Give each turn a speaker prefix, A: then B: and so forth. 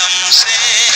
A: समसे